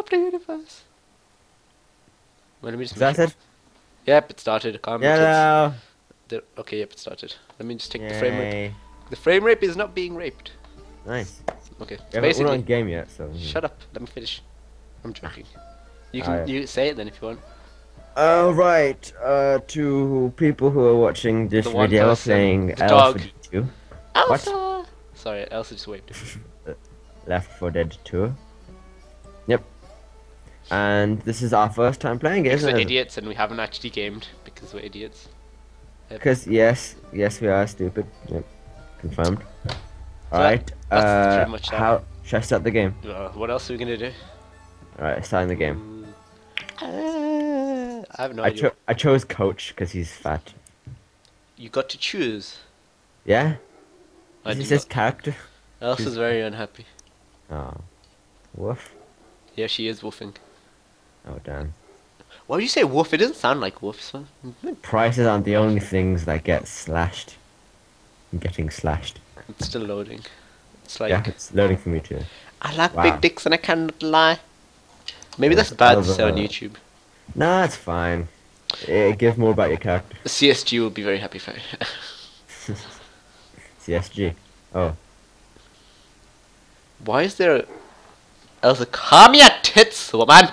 Stop the universe. Well, let me just. Is that make it? Yep, it started. Calm your Yellow. The- Okay, yep, it started. Let me just take the frame rate. The frame rate is not being raped. Nice. Okay, Yeah, but we're not basically. in game yet, so. Shut up. Let me finish. I'm joking. You can yeah. you say it then if you want. All right. Uh, to people who are watching this The video, person, playing the Left dog. 4 Dead 2, Elsa. Sorry, Elsa just waved. Left 4 Dead 2. And this is our first time playing it, Because we're idiots and we haven't actually gamed because we're idiots. Because yes, yes, we are stupid. Yep. Confirmed. So All right. that's Uh, much how should I start the game? Uh, what else are we gonna do? All right, starting the game. Mm, uh, I have no I, idea. cho- I chose Coach because he's fat. You got to choose. Yeah. I Is this his character? Elsa's very unhappy. Oh. Woof. Yeah, she is woofing. Oh damn. Why do you say woof? It doesn't sound like woof. So. Prices aren't the only things that get slashed. I'm getting slashed. It's still loading. It's like yeah, it's loading for me too. I like Wow. big dicks and I cannot lie. Maybe Yes, that's bad to say on YouTube. Nah, it's fine. It gives more about your character. CSG will be very happy for it. CSG. Oh. Why is there a... Elsa, calm your tits, woman!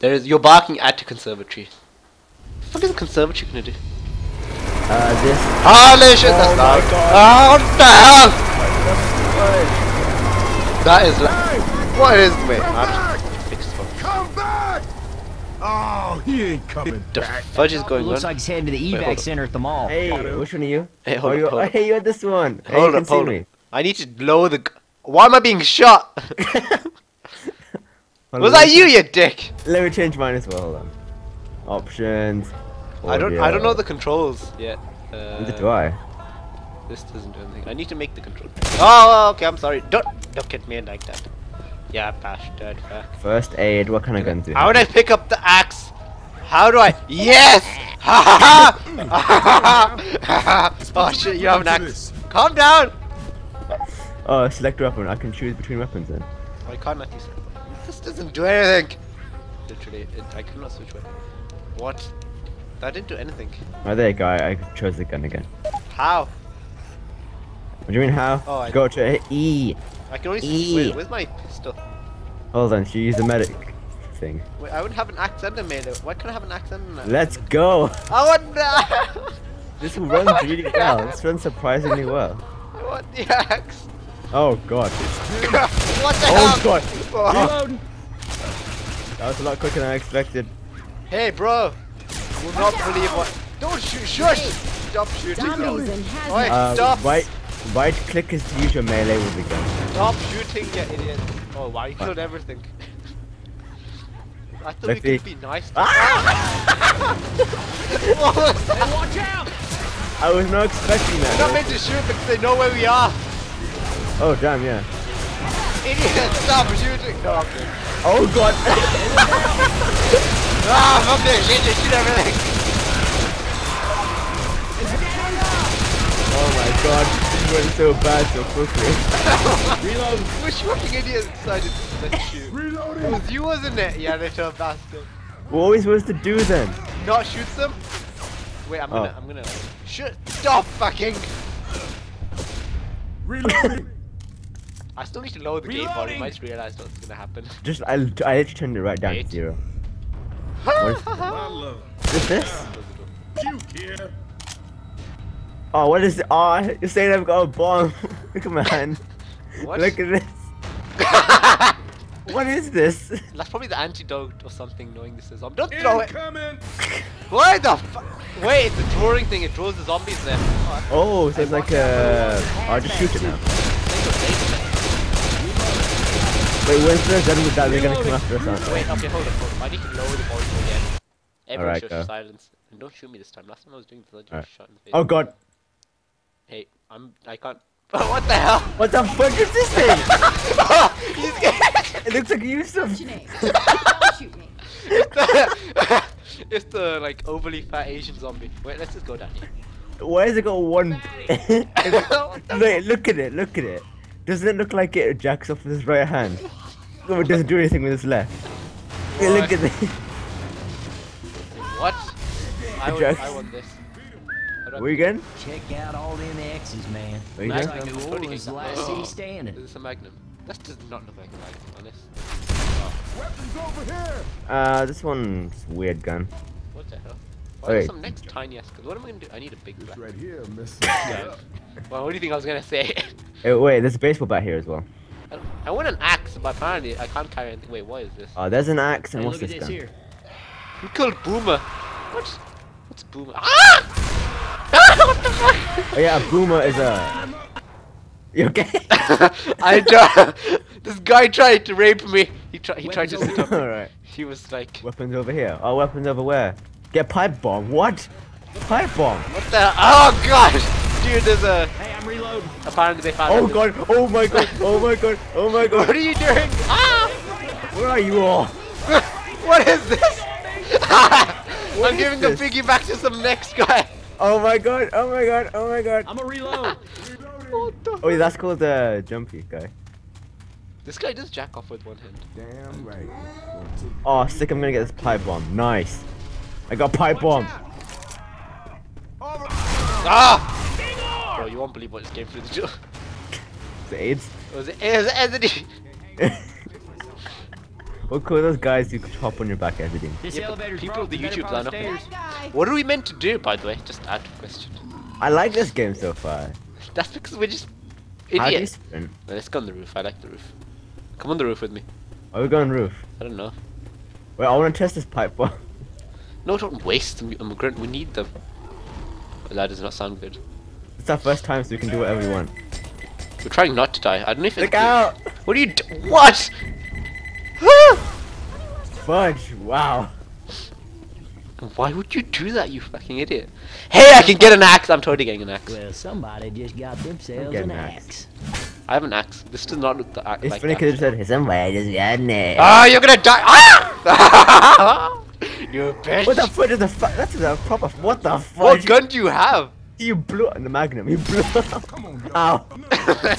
There is... You're barking at the conservatory. What is the conservatory gonna do? Uh, this. Holy shit, that's Oh loud. my God. Oh, what the hell? That is... La- what is... Wait, I'm just fix this. Come back! Oh, he ain't coming The back. fudge is going Looks on? like he's heading to the evac up. center at the mall. Hey, which one are you? Hey, hold oh, up, you up. hey, you're this one. Hold you can up, hold me. up. I need to lower the... Why am I being shot? Hold Was on, that you, me- you dick? Let me change mine as well. Hold on. Options. I don't. I don't know the controls yet. Uh, Neither do I. This doesn't do anything. I need to make the control. Oh, okay. I'm sorry. Don't look at me like that. Yeah, bastard. Fuck. First aid. What kind of gun do you How would? I pick up the axe? How do I? Yes! Ha ha ha! Oh shit! You have an axe. Calm down. Oh, select weapon. I can choose between weapons then. I can't actually. say- This doesn't do anything. Literally, it, I cannot switch weapon. What? That didn't do anything. Oh, there you go. I, I chose the gun again. How? What do you mean how? Oh, I- Go to E. I can only. E. Wait, where's my pistol? Hold on. She used the medic thing. Wait, I wouldn't have an axe and a melee. Why can't I have an axe and a Let's go. I want the. This runs really well. This runs surprisingly well. I want the axe. Oh god. what the Oh hell? god. Oh. That was a lot quicker than I expected. Hey, bro. You will not believe what. Don't shoot. Shush. Stop shooting. Zombies bro. Oi. Uh, stop. right, right click is to use your melee with the gun. Stop shooting, you idiot. Oh, wow, you killed everything. I thought Like we the- could be nice. Ah! What was that? Watch out! I was not expecting We're not meant to shoot because they know where we are. Oh damn, yeah. Idiot, stop shooting. No, okay. Oh god. Ah, fuck this shit, shoot everything. oh my god. This went so bad so quickly. Reload! Which fucking idiot decided to let shoot? It was you, wasn't it? Yeah, little bastard. What are we supposed to do then? Not shoot them? Wait, I'm gonna, Oh. I'm gonna. Shoot! Stop fucking! Reloading! I still need to lower the game volume. I just realized what's gonna happen. Just I, I literally turned it right down Eight. to zero. What is, My love. this? Puke. Oh, what is it? Oh, you're saying I've got a bomb. Look at my hand. What? Look at this. What is this? That's probably the antidote or something. Knowing this is zombie. Don't throw it. Incoming! Why the fuck? Wait, it's a drawing thing. It draws the zombies then. Oh, Oh, so it's like a. Oh, I'll just shoot it now. Wait, when's the done with that? They're gonna come after us, aren't they? Wait, okay, hold on, hold on. I need to lower the volume again. Everyone Alright, shush go. silence. And don't shoot me this time. Last time I was doing this, I just Alright. shot in the face. Oh god. Hey, I'm. I can't. what the hell? What the fuck is this thing? He's getting. It looks like Yusuf. What's your? Don't shoot me. it's the like overly fat Asian zombie. Wait, let's just go down here. Why has it got one? Wait, look at it, look at it. Doesn't it look like it jacks off with his right hand? Oh, it doesn't do anything with its left. Hey, look at this. What? I want, I want this. How do Where you going? Check out all them X's, man. Where you Nice. going? Like is last city standing. Is this a magnum? That does not look like a magnum, honest. Weapons over here! Uh, this one's a weird gun. What the hell? Why Wait. some next tiny ass guns? What am I gonna do? I need a big bat. right here, miss. Well, what do you think I was gonna say? Oh, wait, there's a baseball bat here as well. I I want an axe, but apparently I can't carry anything. Wait, what is this? Oh, there's an axe and Hey, what's look at this this gun? here. You killed Boomer. What? What's Boomer? Ah! Ah! What the fuck? Oh yeah, a boomer is a. You okay? I tried. This guy tried to rape me. He tried. He tried to Weapons sit on me. Alright. He was like, Weapons over here. Oh, weapons over where? Get pipe bomb. What? Pipe bomb. "What the? Oh god, dude! There's a. Hey, I'm reloading. Apparently they found. Oh this- god. Oh my god. Oh my god. Oh my god! What are you doing? Ah! Where are you all? what is this? I'm is giving this? a piggyback to some next guy. Oh my god. Oh my god. Oh my god. I'm a reload. What the? Oh, yeah, that's called the jumpy guy. This guy does jack off with one hand. Damn right. Oh, sick. I'm gonna get this pipe bomb. Nice. I got pipe bomb. Ah! Bro, you won't believe what just came through the door. The AIDS. Was it? It was Anthony. What cool those guys who could hop on your back editing? This Yeah, but elevator's people broke. the You YouTube line up. stairs. That guy. What are we meant to do, by the way? Just out of question. I like this game so far. That's because we're just How idiots. sprint? Let's go on the roof. I like the roof. Come on the roof with me. Are we going roof? I don't know. Wait, I want to test this pipe bomb. No, don't waste them. I'm. We need them. Well, that does not sound good. It's our first time, so we can do whatever we want. We're trying not to die. I don't know if it's Look out! What are you do- What? Fudge! Wow. Why would you do that, you fucking idiot? Hey, I can get an axe. I'm totally getting an axe. Well, somebody just got themselves an an axe. axe. I have an axe. This does not look the axe. It's like funny that. because it said somebody just got it. Ah, you're gonna die! Ah! you bitch! What the fuck is the fuck? That's a proper. What the fuck? What gun do you have? You blew in the magnum. You blew. Come on, Ow.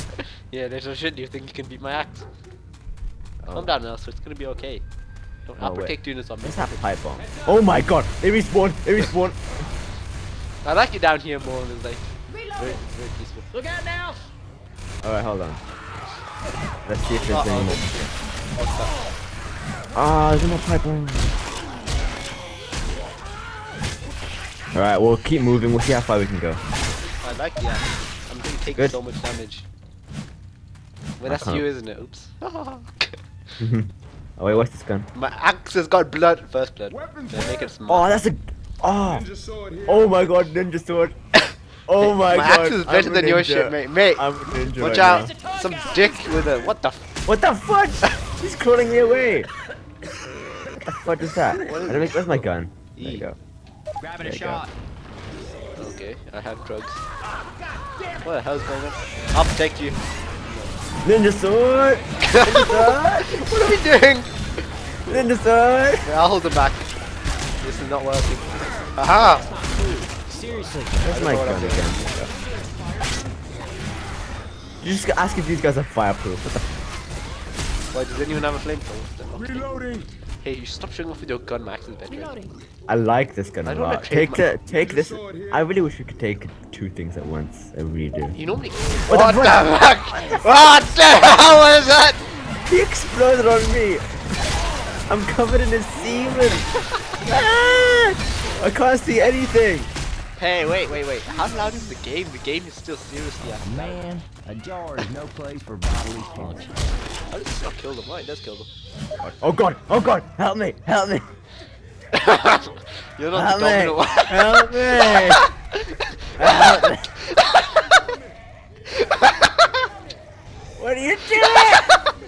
yeah, there's no shit. Do you think you can beat my axe? Oh. Calm down now, so it's gonna be okay. Don't Oh, I'll wait. protect units on me. What's that pipe bomb? Oh my god! They respawn. They respawn. I like it down here more. It's like very, Reloading. very peaceful. Look out now! All right, hold on. Let's see if there's Uh-oh. any more. What's? Ah, there's no pipe bomb. All right, we'll keep moving. We'll see how far we can go. I like the axe. I'm gonna take Good. so much damage. Well, that's you, isn't it? Oops. Oh wait, what's this gun? my axe has got blood. First blood. Weapons make it small. Oh, that's a. Oh. Ninja sword here. Oh my god, ninja sword. Oh my, my god. axe is better I'm than your shit, mate. Mate, I'm ninja watch right out. now. Some dick with a what the? F What the fuck? He's crawling me away. What the fuck is that? What is make, where's my gun? There you go. Grabbing There a you go. shot. Okay, I have drugs. Oh, what the hell's going on? I'll protect you. Ninja sword! Ninja sword! what are we doing? Ninja sword! Wait, I'll hold them back. This is not working. Aha! Seriously. Where's my gun again? You just ask if these guys are fireproof. What the Why does anyone have a flamethrower? What? Reloading. Hey, you stop showing off with your gun, Max is better. Reloading. I like this gun I a lot. Take the, take this. I really wish we could take two things at once. I really do. You normally. What What, the the, fuck? fuck? What the hell was that? He exploded on me! I'm covered in his semen! Ah! I can't see anything! Hey, wait, wait, wait. How loud is the game? The game is still seriously out. Man, a jar is no place for bodily function. How does this not kill them? Why it does kill them? Oh god! Oh god! Help me! Help me! You're not Help the me! dominant one. Help me! Help me! What are you doing?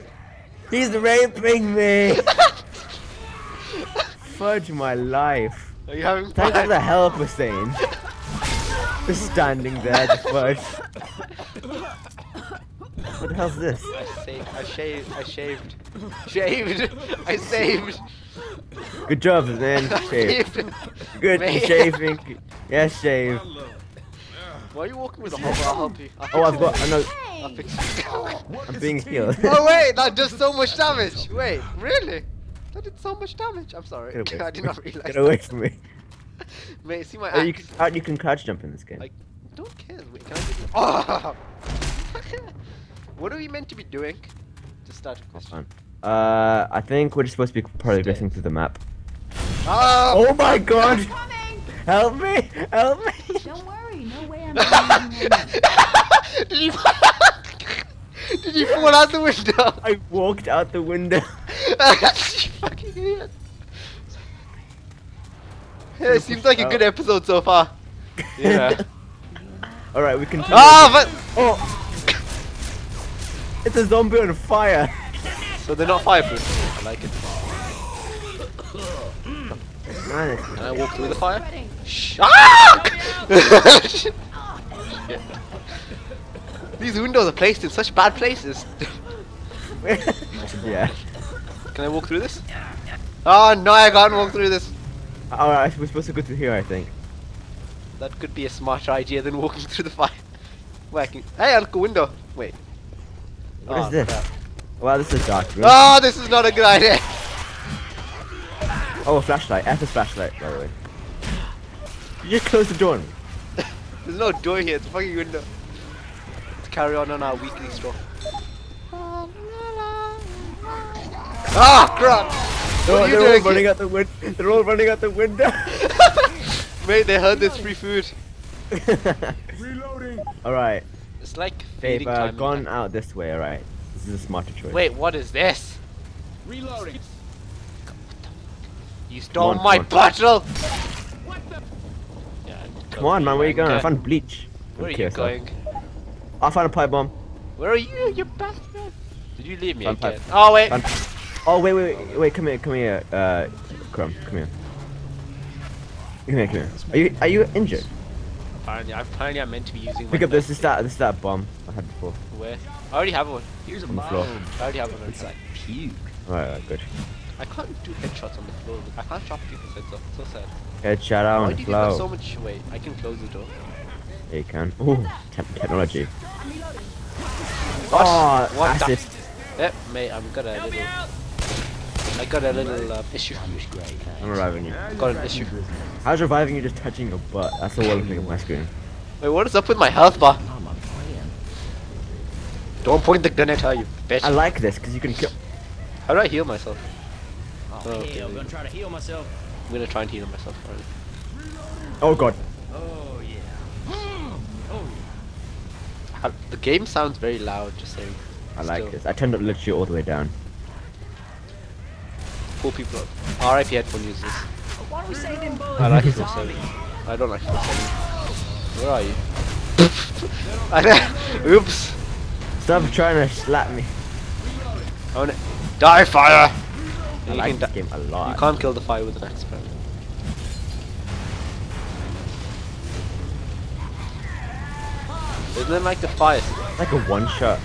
He's raping me! Fudge my life. Are you having Thanks for the help, Hussein. Just standing there, just fudge. What the hell's this? I saved. I shaved. I shaved. Shaved. I saved. Good job, Hussein. Shave. Saved. Good Mate. shaving. Yes, shave. Why are you walking with a hover? I'll help you. I'll Oh, fix I've it. got another. Hey, I'll fix I'm being healed. Oh wait, that does so much damage. Wait, really? That did so much damage. I'm sorry. Get away I did me. not realize. Get away from me. Mate, see my Oh, you can, crouch- you can crouch jump in this game. Like, don't care. Wait, can I do Oh! What are we meant to be doing? Just start a That's question. Uh, I think we're just supposed to be progressing through the map. Oh! Oh my god! Coming! Help me! Help me! Don't worry, no way I'm leaving you. Did you? Did you fall out the window? I walked out the window. you fucking idiot. Yeah, it seems like a good episode so far. Yeah. Alright, we can. Ah, but Oh! It's a zombie on fire! so they're not fireproof. I like it. Man, Can I walk through the fire? Shh. Ah! These windows are placed in such bad places. yeah. Can I walk through this? Oh no, I can't walk through this. Alright, we're supposed to go through here, I think. That could be a smarter idea than walking through the fire. Wait, I can... Hey, Uncle Window. Wait. What is Oh, this? crap. Wow, this is a dark room. Oh, this is not a good idea. Oh, a flashlight. F is flashlight, by the way. You just closed the door. There's no door here. It's a fucking window. Let's carry on on our weekly stroll. Ah, crap! They're, What all- are you they're all doing running here? out the window. They're all running out the window. Mate, they heard this free food. Reloading. alright, It's like they've feeding uh, gone out this way, alright. This is a smarter choice. Wait, what is this? Reloading. You stole on, my come bottle! Yeah, Come on, man, where you going? I found bleach. Where are Don't you yourself. going? I found a pipe bomb. Where are you, you bastard? Did you leave me Fun again? pipe. Oh wait! Found- Oh, wait, wait, wait, wait, come here, come here, uh, Crum, come here. Come here, come here. Are you, are you injured? Apparently, apparently I'm meant to be using Pick my up this, knife. this is that, this is that bomb I had before. Where? I already have one. Here's a On the floor. bomb. I already have one It's like puke. Alright, alright, good. I can't do headshots on the floor. I can't chop people's heads off. So sad. Headshot out Why on do the you give us so much weight? I can close the door. Yeah, you can. Ooh, te technology. What? Oh, What the- assist. Yep, mate, I've got a little. I got a little uh, issue. I'm reviving you. Got an issue. How's reviving you just touching your butt? That's the one thing on my screen. Wait, what is up with my health bar? Not my plan. Don't point the gun at her, you bitch. I like this because you can kill. How do I heal myself? Oh, Oh, okay. I'm gonna try to heal myself. I'm gonna try and heal myself. Alright. Oh god. Oh, yeah. Oh, How- The game sounds very loud, just saying. I like Still. this. I turned it literally all the way down. Pull people. RIP headphone users. Why don't we save him both? I like full saving. I don't like full saving. Where are you? I know. Oops. Stop trying to slap me. I wanna die fire. I You like can this game a lot. You can't kill the fire with an axe, apparently. Isn't it like the fire? It's like a one shot.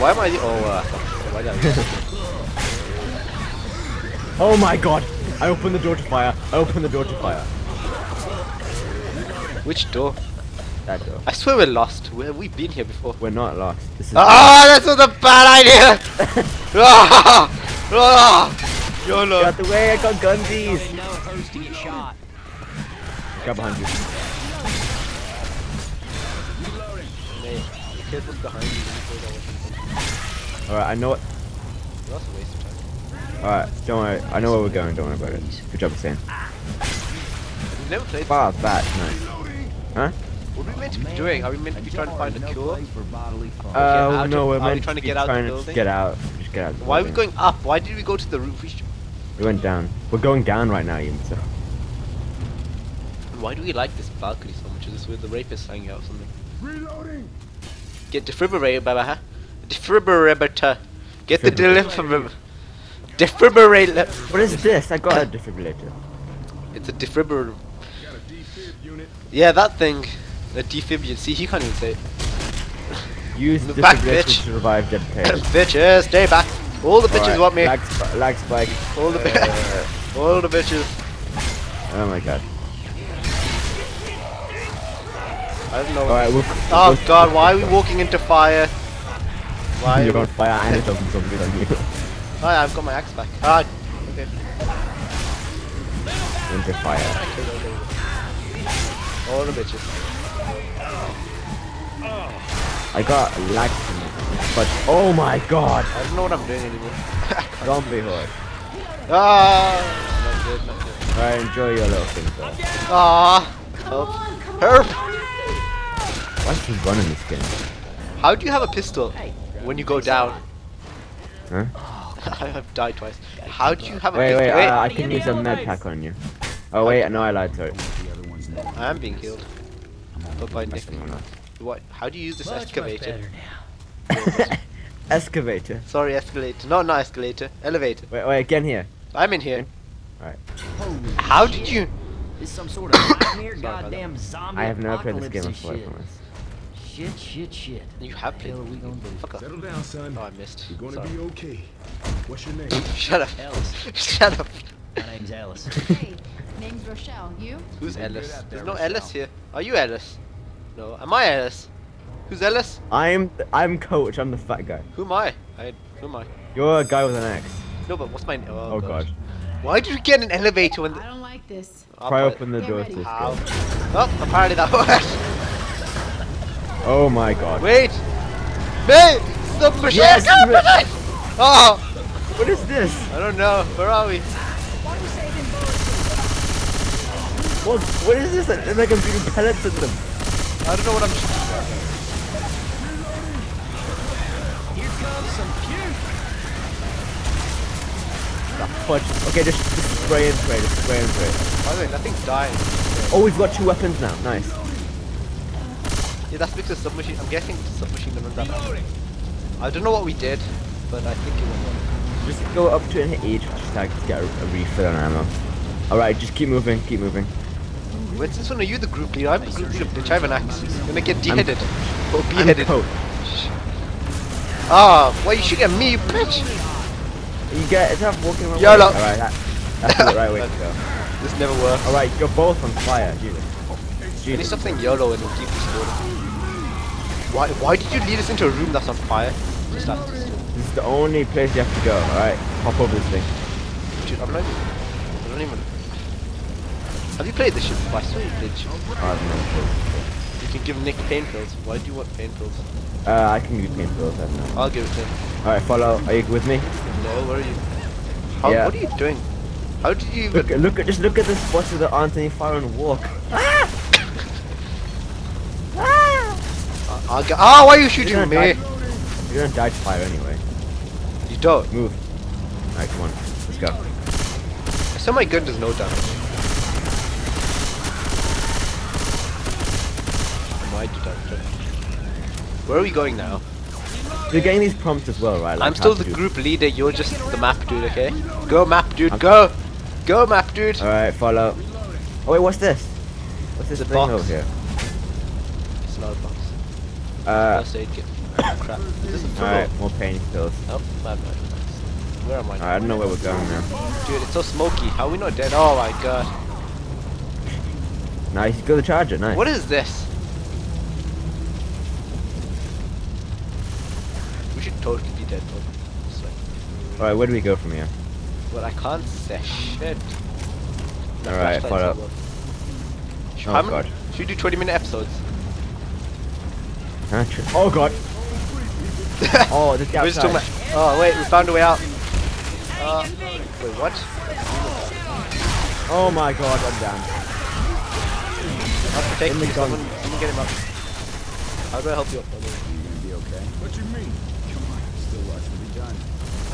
Why am I? Oh, uh, why did I? Oh my god! I opened the door to fire. I opened the door to fire. Which door? That door. I swear we're lost. Where have we been here before? We're not lost. This is. Ah, that was a bad idea. ah, ah, Get YOLO. out the way! I got gunsies! they know to get shot. Grab behind you. Mate, the kid was behind you. when you told I wasn't. Alright, I know what. That's a waste of time. Alright, don't worry. I know where we're going. Don't worry about it. Good job of saying. We've never played. Wow, that's nice. Huh? What are we meant to be doing? Are we meant to be trying to find a cure? place for bodily function. Uh, out no, of- we're are we meant trying to be get out the trying to building? just get out. Just get out. Why are we going up? Why did we go to the roof? We should... We went down. We're going down right now, Ian. So. Why do we like this balcony so much? Is this where the rapist hang out or something? Reloading. Get defibrillated, Baba, huh? Defibrillator. Get the defibrillator. Defibrillator. What is this? I got a defibrillator. It's a defibrillator. Got a defib unit. Yeah, that thing. The defibrillator. See, he can't even say it. Use The back, defibrillator bitch. to revive dead players. bitches, stay back. All the bitches Alright, want me. Lag, sp- lag spike. All the Uh, bitches. All the bitches. oh my god. I don't know. Alright, we'll. Oh we'll- god, why are we walking into fire? Why? You're on fire and it's open zombies on you. Oh, yeah, I've got my axe back. Ah, okay. Into fire. All the bitches. I got lag from it. But oh my god! I don't know what I'm doing anymore. Zombie horde. ah, not good, not good. Alright, enjoy your little thing though. Ah, help. Help! Why is he running this game? How do you have a pistol when you go down? Huh? I have died twice. How do you have a Wait, pistol? wait, uh, I can use a med pack on you. Oh wait, no, I lied, sorry. I am being healed. But by Nick. That's not enough. What? How do you use this Much, much excavator? better Excavator. Sorry, escalator. No, not escalator. Elevator. Wait, wait, again here. I'm in here. Alright. How did you? This is some sort of nightmare, goddamn zombie I have never played this game apocalypse Shit, shit, shit. You have What played. hell are we gonna do? Fuck off. Settle down, son. Oh, I missed. You're gonna Sorry. be okay. What's your name? Shut up. Ellis. Shut up. My name's Ellis. Hey, name's Rochelle. You? Who's Good Ellis? There's there, no Ellis here. Are you Ellis? No. Am I Ellis? Who's Ellis? I'm I'm coach, I'm the fat guy. Who am I? I. Who am I? You're a guy with an axe. No, but what's my? name? Oh, Oh god. Why did you get an elevator when? The... I don't like this. I'll Pry put- open the Get door ready. to this Oh, apparently that worked. Oh my god. Wait! Wait! Submachine Yes, gun but- Oh! What is this? I don't know. Where are we? What what is this? It's like I'm shooting pellets at them. I don't know what I'm shooting Here comes some puke. Fudge. Okay, just, just spray and spray, just spray and spray. By the way, nothing's dying. Oh, we've got two weapons now. Nice. Yeah, that's because submachine. I'm guessing submachine gun runs out. I don't know what we did, but I think it went well. Just go up to and hit each, just to get a, a refill on ammo. Alright, just keep moving, keep moving. Wait, since when are you the group leader? I'm the group leader, bitch. I have an axe. I'm gonna get. Or I'm beheaded. Ah, why you shooting at me, you bitch? You get it's not walking around. YOLO. Alright, that, that's the right way to go. This never works. Alright, you're both on fire, Jesus. Can you Jesus. stop saying YOLO and keep? Why, why did you lead us into a room that's on fire? This is the only place you have to go, alright? Hop over this thing. dude, I'm not even, I don't even... Have you played this shit before? I you played this shit. Oh, I have You can give Nick pain pills. Why do you want pain pills? Uh, I can give you pain pills, I don't know. I'll give it to him. Alright, follow. Are you with me? No, where are you? How, Yeah. What are you doing? How did you even... Look, look at, just look at the spots that aren't any fire and walk. I'll. Ah, why are you shooting You're me? You're gonna die to fire anyway. You don't. Move. Alright, come on. Let's go. I saw my gun does no damage. Do damage. Where are we going now? You're getting these prompts as well, right? Like I'm still the group leader, you're just the map dude, okay? Go map dude, go! Go map dude! Alright, follow. Oh wait, what's this? What's this thing box. over here? It's not a box. Uh, First aid kit. Oh, crap. Is this a pillow? alright, more pain pills. Oh, bad, bad. Where am I now? I don't know where we're going now. Dude, it's so smoky. How are we not dead? Oh my god. Nice, you got the charger, nice. What is this? We should totally be dead, though. Alright, where do we go from here? Well, I can't say shit. Alright, follow. Should, Oh, how God. should we do 20 minute episodes? Huh? Tr- Oh god. Oh, this guy We're just talking outside. about- Oh wait, we found a way out. Uh, wait, what? Oh my god, I'm down. I'll protect In the you. gun. Someone, someone get him up. How do I help you up? You gonna be okay? What you mean? Come on, still lots to be done.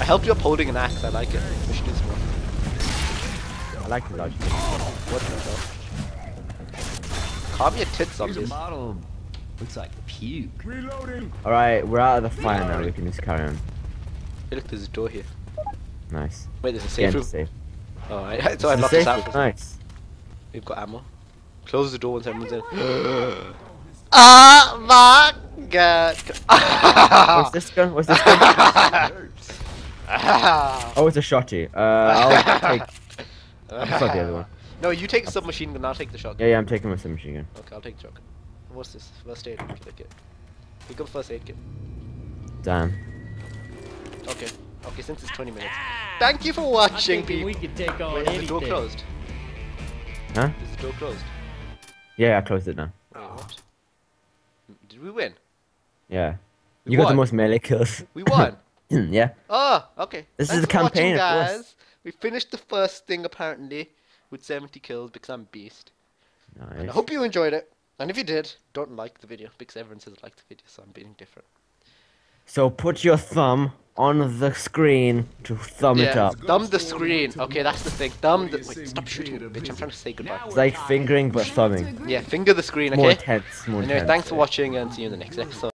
I helped you up holding an axe. I like it. We should do some more. I like the logic. What the hell? Calm your tits, Here's a zombies. bottle of, looks like puke. Reloading. Alright, we're out of the fire now, we can just carry on. Hey, look, there's a door here. Nice. Wait, there's a safe into room. safe. Oh, I, I thought I It's locked this safe out. room, Nice. We've got ammo. Close the door once everyone's in. Ah my god. What's this gun? What's this gun? Oh, it's a shotty. Uh, I'll take... I prefer the other one. No, you take a submachine gun, I'll take the shotgun. Yeah, yeah, I'm taking my submachine gun. Okay, I'll take the shotgun. What's this? First aid kit. Okay. Pick up first aid kit. Damn. Okay. Okay, since it's 20 minutes. Ah! Thank you for watching, thinking we people. could take on Wait, is the door closed? Huh? Is the door closed? Yeah, I closed it now. Wait, what? Did we win? Yeah. We you got the most melee kills. We won. yeah. Oh, okay. This is the for watching, campaign, of course. guys. We finished the first thing apparently with 70 kills because I'm beast. And I hope you enjoyed it. And if you did, don't like the video because everyone says like the video, so I'm being different. So put your thumb on the screen to thumb it up. thumb the screen. Okay, that's the thing. Thumb the. Wait, stop shooting, bitch. I'm trying to say goodbye. It's like fingering but thumbing. Yeah, finger the screen, More okay? intense, more Anyway, intense. thanks for watching and see you in the next episode.